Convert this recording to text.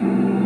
hmm